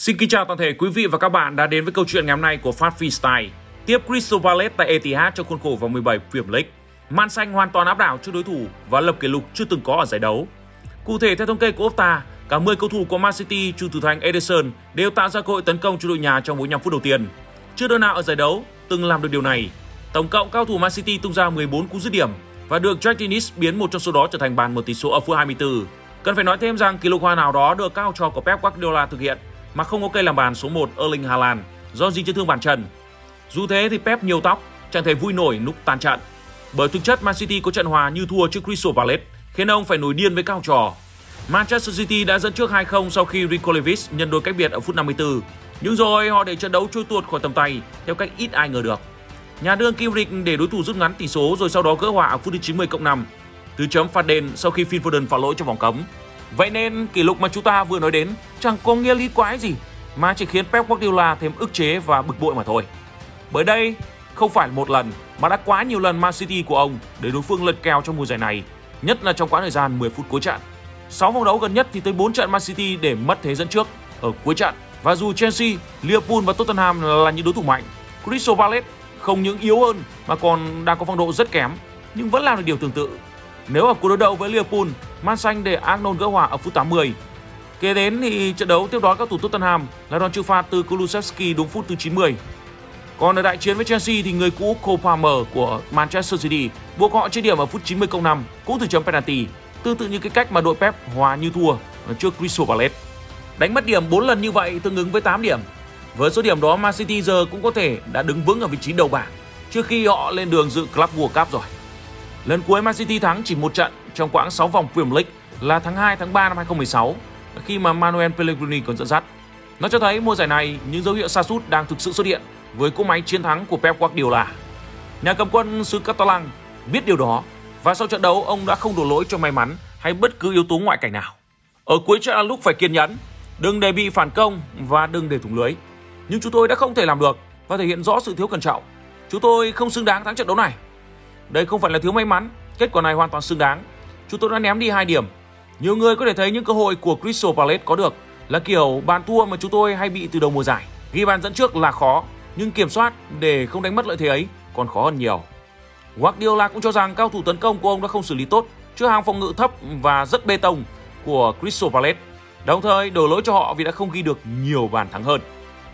Xin kính chào toàn thể quý vị và các bạn đã đến với câu chuyện ngày hôm nay của Phát Freestyle. Tiếp Crystal Palace tại Etihad trong khuôn khổ vòng 17 Premier League. Man xanh hoàn toàn áp đảo trước đối thủ và lập kỷ lục chưa từng có ở giải đấu. Cụ thể theo thống kê của Opta, cả 10 cầu thủ của Man City trừ thủ thành Ederson đều tạo ra cơ hội tấn công cho đội nhà trong 45 phút đầu tiên. Chưa đội nào ở giải đấu từng làm được điều này. Tổng cộng cao thủ Man City tung ra 14 cú dứt điểm và được Jack Dennis biến một trong số đó trở thành bàn một tỷ số ở phút 24. Cần phải nói thêm rằng kỷ lục hoa nào đó được cao trò của Pep Guardiola thực hiện mà không có cây làm bàn số 1 Erling Haaland do di chấn thương bàn chân. Dù thế thì Pep nhiều tóc, chẳng thể vui nổi lúc tan trận. Bởi thực chất Man City có trận hòa như thua trước Crystal Palace, khiến ông phải nổi điên với cao trò. Manchester City đã dẫn trước 2-0 sau khi Rico Lewis nhân đôi cách biệt ở phút 54. Nhưng rồi họ để trận đấu trôi tuột khỏi tầm tay theo cách ít ai ngờ được. Nhà đương kim Kimmich để đối thủ rút ngắn tỷ số rồi sau đó gỡ hòa ở phút thứ 90 cộng 5. Từ chấm phạt đền sau khi Phil Foden phạm lỗi trong vòng cấm. Vậy nên kỷ lục mà chúng ta vừa nói đến chẳng có nghĩa lý quái gì mà chỉ khiến Pep Guardiola thêm ức chế và bực bội mà thôi. Bởi đây không phải một lần mà đã quá nhiều lần Man City của ông để đối phương lật kèo trong mùa giải này, nhất là trong quãng thời gian 10 phút cuối trận. 6 vòng đấu gần nhất thì tới 4 trận Man City để mất thế dẫn trước ở cuối trận. Và dù Chelsea, Liverpool và Tottenham là những đối thủ mạnh, Crystal Palace không những yếu hơn mà còn đang có phong độ rất kém nhưng vẫn làm được điều tương tự. Nếu ở cuộc đối đầu với Liverpool, Man xanh để Arnold gỡ hòa ở phút 80. Kế đến thì trận đấu tiếp đón các thủ Tottenham là đòn trừng phạt từ Kulusevski đúng phút thứ 90. Còn ở đại chiến với Chelsea thì người cũ Cole Palmer của Manchester City buộc họ chia điểm ở phút 90 cộng 5 cũng từ chấm penalty, tương tự như cái cách mà đội Pep hòa như thua trước Crystal Palace. Đánh mất điểm 4 lần như vậy tương ứng với 8 điểm. Với số điểm đó Man City giờ cũng có thể đã đứng vững ở vị trí đầu bảng trước khi họ lên đường dự Club World Cup rồi. Lần cuối Man City thắng chỉ một trận trong quãng 6 vòng Premier League là tháng 2 tháng 3 năm 2016 khi mà Manuel Pellegrini còn dẫn dắt. Nó cho thấy mùa giải này những dấu hiệu sa sút đang thực sự xuất hiện với cỗ máy chiến thắng của Pep Guardiola. Nhà cầm quân xứ Catalan biết điều đó và sau trận đấu ông đã không đổ lỗi cho may mắn hay bất cứ yếu tố ngoại cảnh nào. Ở cuối trận là lúc phải kiên nhẫn, đừng để bị phản công và đừng để thủng lưới. Nhưng chúng tôi đã không thể làm được và thể hiện rõ sự thiếu cẩn trọng. Chúng tôi không xứng đáng thắng trận đấu này. Đây không phải là thiếu may mắn, kết quả này hoàn toàn xứng đáng. Chúng tôi đã ném đi hai điểm. Nhiều người có thể thấy những cơ hội của Crystal Palace có được là kiểu bàn thua mà chúng tôi hay bị từ đầu mùa giải. Ghi bàn dẫn trước là khó, nhưng kiểm soát để không đánh mất lợi thế ấy còn khó hơn nhiều. Guardiola cũng cho rằng cao thủ tấn công của ông đã không xử lý tốt trước hàng phòng ngự thấp và rất bê tông của Crystal Palace, đồng thời đổ lỗi cho họ vì đã không ghi được nhiều bàn thắng hơn.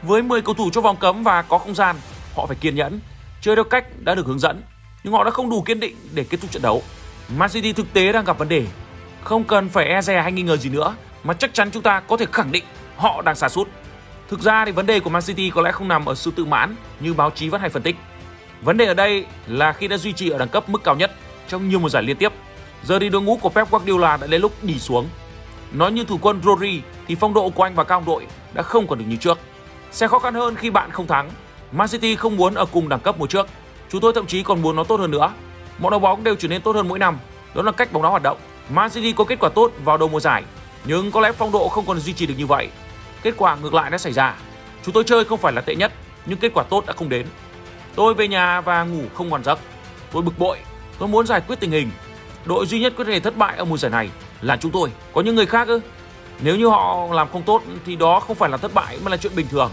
Với 10 cầu thủ trong vòng cấm và có không gian, họ phải kiên nhẫn, chơi theo cách đã được hướng dẫn, nhưng họ đã không đủ kiên định để kết thúc trận đấu. Man City thực tế đang gặp vấn đề, không cần phải e dè hay nghi ngờ gì nữa, mà chắc chắn chúng ta có thể khẳng định họ đang xa sút. Thực ra thì vấn đề của Man City có lẽ không nằm ở sự tự mãn như báo chí vẫn hay phân tích. Vấn đề ở đây là khi đã duy trì ở đẳng cấp mức cao nhất trong nhiều mùa giải liên tiếp, giờ thì đội ngũ của Pep Guardiola đã đến lúc đi xuống. Nói như thủ quân Rodri thì phong độ của anh và cao đội đã không còn được như trước. Sẽ khó khăn hơn khi bạn không thắng. Man City không muốn ở cùng đẳng cấp mùa trước. Chúng tôi thậm chí còn muốn nó tốt hơn nữa. Mọi đội bóng đều trở nên tốt hơn mỗi năm. Đó là cách bóng đá hoạt động. Man City có kết quả tốt vào đầu mùa giải, nhưng có lẽ phong độ không còn duy trì được như vậy. Kết quả ngược lại đã xảy ra. Chúng tôi chơi không phải là tệ nhất, nhưng kết quả tốt đã không đến. Tôi về nhà và ngủ không ngon giấc. Tôi bực bội, tôi muốn giải quyết tình hình. Đội duy nhất có thể thất bại ở mùa giải này là chúng tôi. Có những người khác ư? Nếu như họ làm không tốt thì đó không phải là thất bại mà là chuyện bình thường.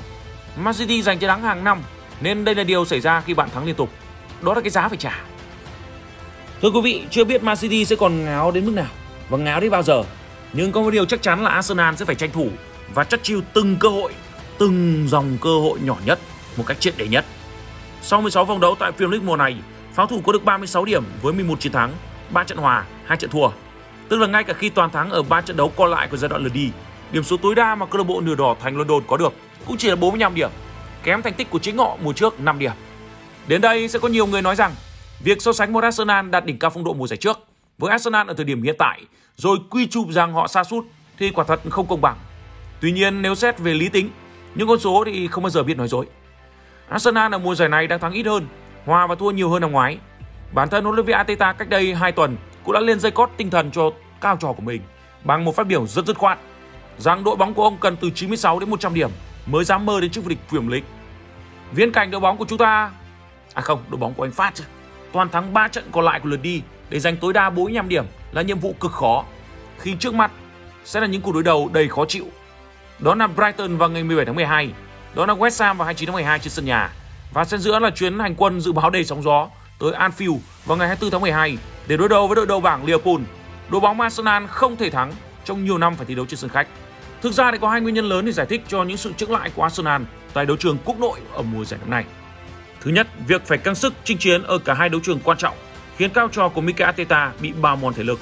Man City giành chiến thắng hàng năm nên đây là điều xảy ra khi bạn thắng liên tục. Đó là cái giá phải trả. Thưa quý vị, chưa biết Man City sẽ còn ngáo đến mức nào và ngáo đến bao giờ. Nhưng có một điều chắc chắn là Arsenal sẽ phải tranh thủ và chắc chiêu từng cơ hội, từng dòng cơ hội nhỏ nhất một cách triệt để nhất. Sau 16 vòng đấu tại Premier League mùa này, pháo thủ có được 36 điểm với 11 chiến thắng, 3 trận hòa, 2 trận thua. Tức là ngay cả khi toàn thắng ở 3 trận đấu còn lại của giai đoạn lượt đi, điểm số tối đa mà câu lạc bộ nửa đỏ thành London có được cũng chỉ là 45 điểm, kém thành tích của chính họ mùa trước 5 điểm. Đến đây sẽ có nhiều người nói rằng việc so sánh một Arsenal đạt đỉnh cao phong độ mùa giải trước với Arsenal ở thời điểm hiện tại rồi quy chụp rằng họ sa sút thì quả thật không công bằng. Tuy nhiên nếu xét về lý tính, những con số thì không bao giờ biết nói dối. Arsenal ở mùa giải này đang thắng ít hơn, hòa và thua nhiều hơn năm ngoái. Bản thân huấn luyện viên Arteta cách đây 2 tuần cũng đã lên dây cót tinh thần cho cao trò của mình bằng một phát biểu rất dứt khoát rằng đội bóng của ông cần từ 96 đến 100 điểm mới dám mơ đến chức vô địch Premier League. Viễn cảnh đội bóng của chúng ta à không, đội bóng của anh Phát chứ. Toàn thắng 3 trận còn lại của lượt đi để giành tối đa 45 điểm là nhiệm vụ cực khó khi trước mắt sẽ là những cuộc đối đầu đầy khó chịu. Đó là Brighton vào ngày 17 tháng 12. Đó là West Ham vào 29 tháng 12 trên sân nhà. Và xen giữa là chuyến hành quân dự báo đầy sóng gió tới Anfield vào ngày 24 tháng 12 để đối đầu với đội đầu bảng Liverpool. Đội bóng Arsenal không thể thắng trong nhiều năm phải thi đấu trên sân khách. Thực ra thì có hai nguyên nhân lớn để giải thích cho những sự chững lại của Arsenal tại đấu trường quốc nội ở mùa giải năm nay. Thứ nhất, việc phải căng sức chinh chiến ở cả hai đấu trường quan trọng khiến cao trò của Mikel Arteta bị bào mòn thể lực.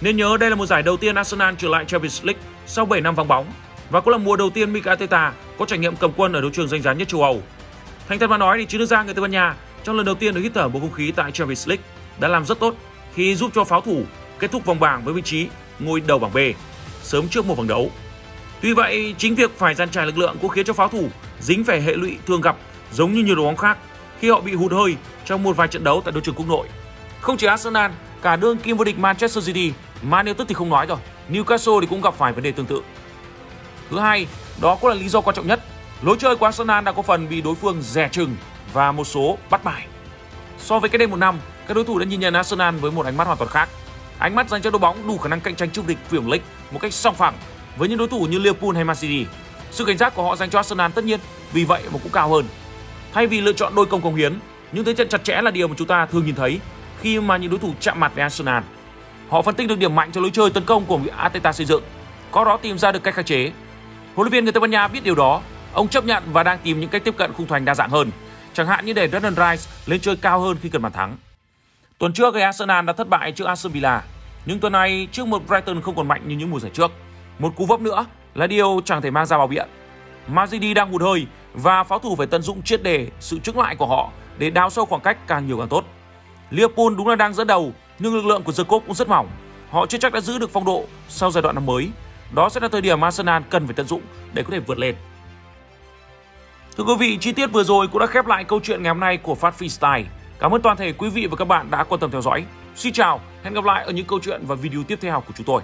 Nên nhớ đây là một giải đầu tiên Arsenal trở lại Champions League sau 7 năm vắng bóng và cũng là mùa đầu tiên Mikel Arteta có trải nghiệm cầm quân ở đấu trường danh giá nhất châu Âu. Thành thật mà nói thì chiến lược gia người Tây Ban Nha trong lần đầu tiên được hít thở bầu không khí tại Champions League đã làm rất tốt khi giúp cho pháo thủ kết thúc vòng bảng với vị trí ngôi đầu bảng B sớm trước một vòng đấu. Tuy vậy, chính việc phải gian trải lực lượng cũng khiến cho pháo thủ dính phải hệ lụy thường gặp giống như nhiều đội bóng khác khi họ bị hụt hơi trong một vài trận đấu tại đấu trường quốc nội. Không chỉ Arsenal, cả đương kim vô địch Manchester City, Man United thì không nói rồi, Newcastle thì cũng gặp phải vấn đề tương tự. Thứ hai, đó cũng là lý do quan trọng nhất. Lối chơi của Arsenal đã có phần bị đối phương dè chừng và một số bắt bài. So với cái đêm một năm, các đối thủ đã nhìn nhận Arsenal với một ánh mắt hoàn toàn khác. Ánh mắt dành cho đội bóng đủ khả năng cạnh tranh chung địch Premier League một cách song phẳng với những đối thủ như Liverpool hay Man City. Sự cảnh giác của họ dành cho Arsenal tất nhiên vì vậy mà cũng cao hơn. Thay vì lựa chọn đôi công công hiến, những thế trận chặt chẽ là điều mà chúng ta thường nhìn thấy khi mà những đối thủ chạm mặt với Arsenal. Họ phân tích được điểm mạnh cho lối chơi tấn công của Arteta xây dựng, có đó tìm ra được cách khai chế. Huấn luyện viên người Tây Ban Nha biết điều đó, ông chấp nhận và đang tìm những cách tiếp cận khung thành đa dạng hơn, chẳng hạn như để Declan Rice lên chơi cao hơn khi cần bàn thắng. Tuần trước, Arsenal đã thất bại trước Aston Villa, nhưng tuần này trước một Brighton không còn mạnh như những mùa giải trước. Một cú vấp nữa là điều chẳng thể mang ra bảo biện. Mazidi đang hụt hơi và pháo thủ phải tận dụng triệt đề sự chững lại của họ để đào sâu khoảng cách càng nhiều càng tốt. Liverpool đúng là đang dẫn đầu nhưng lực lượng của The Cop cũng rất mỏng. Họ chưa chắc đã giữ được phong độ sau giai đoạn năm mới. Đó sẽ là thời điểm Arsenal cần phải tận dụng để có thể vượt lên. Thưa quý vị, chi tiết vừa rồi cũng đã khép lại câu chuyện ngày hôm nay của Phát Freestyle. Cảm ơn toàn thể quý vị và các bạn đã quan tâm theo dõi. Xin chào, hẹn gặp lại ở những câu chuyện và video tiếp theo của chúng tôi.